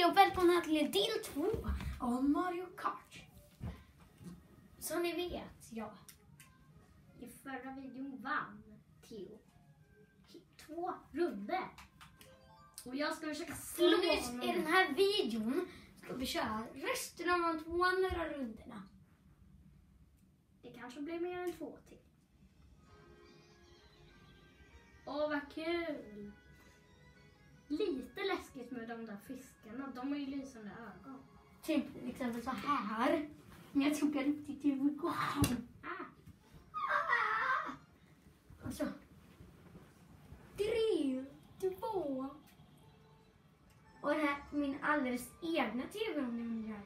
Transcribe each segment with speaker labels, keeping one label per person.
Speaker 1: Hej och välkomna till del två av Mario Kart. Som ni vet, ja.
Speaker 2: I förra videon vann Theo två runder. Och jag ska försöka slå honom.
Speaker 1: i den här videon ska vi köra resten av de två andra rundorna.
Speaker 2: Det kanske blir mer än två till. Åh, vad kul! Lite läskigt med de där fiskarna. De har ju lysande ögon.
Speaker 1: Typ liksom så här. Men jag tror jag riktigt hur går.
Speaker 2: Ah,
Speaker 1: Alltså. Tre, två. Och det här är min alldeles egna tv om ni undrar.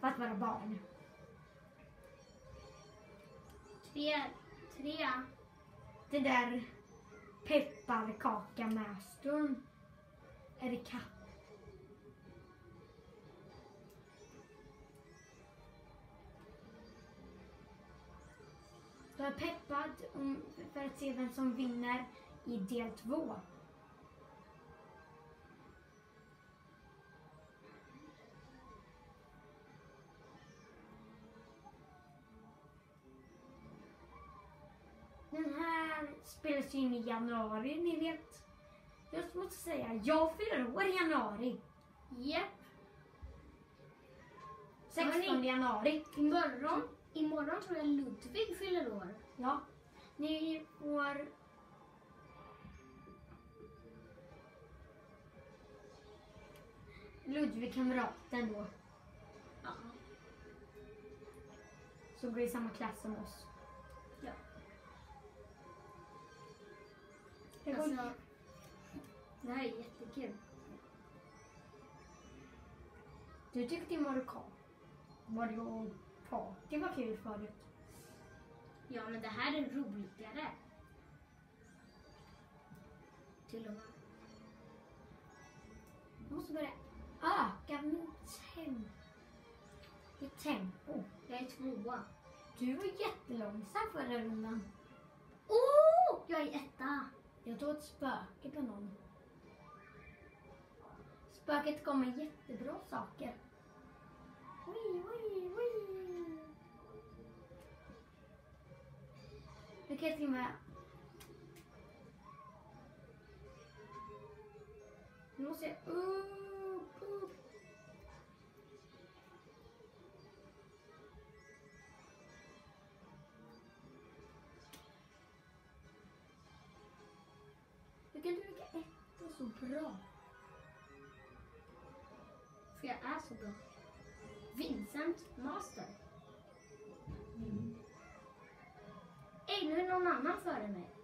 Speaker 1: För att vara barn.
Speaker 2: tre, tre.
Speaker 1: Det där pepparkaka-mastern är det katt? Jag är peppad för att se vem som vinner i del två. Här spelas ju in i januari, ni vet. Jag måste säga, jag fyller år i januari.
Speaker 2: Japp.
Speaker 1: 16
Speaker 2: Hörni.
Speaker 1: januari.
Speaker 2: Imorgon, imorgon tror jag Ludvig fyller år.
Speaker 1: Ja. Ni får... Ludvig kamraten då,
Speaker 2: Ja.
Speaker 1: som går i samma klass som oss.
Speaker 2: Ja. Alltså, det här är jättekul.
Speaker 1: Du tyckte Mario Kart, Mario Party var kul förut.
Speaker 2: Ja, men det här är roligare. Till och med.
Speaker 1: Jag måste börja öka min tem mitt tempo.
Speaker 2: Jag är tvåa.
Speaker 1: Du var jättelångsam förra rundan.
Speaker 2: Oh! Jag är etta.
Speaker 1: Jag tog ett spöke på någon. Spöket kom med jättebra saker. Oj, oj, oj. Nu kan jag till och med... Nu måste jag upp, Kan du ligga etta så bra?
Speaker 2: För jag är så bra. Vincent Master. Ej, nu är någon annan före mig.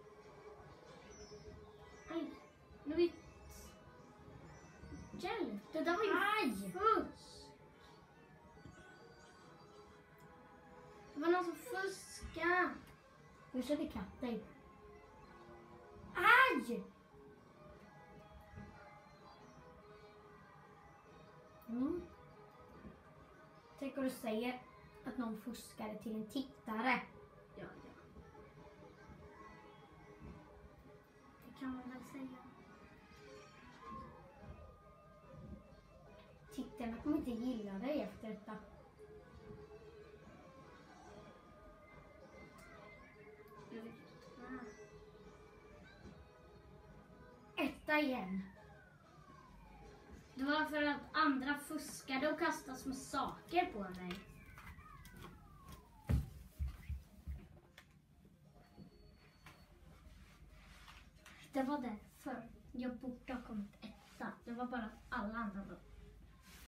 Speaker 2: Aj, nu är... Hjälp, det där var ju
Speaker 1: Aj!
Speaker 2: fusk. Det var någon som fuskade.
Speaker 1: Jag körde ikapp dig. Aj! Tänk om du säger att någon fuskade till en tittare.
Speaker 2: Ja, ja. Det kan man väl säga.
Speaker 1: Tittarna kommer inte gilla dig efter detta. Etta igen.
Speaker 2: Det var för att andra fuskade och kastade små saker på mig. Det var därför jag borde ha kommit etta. Det var bara att alla andra var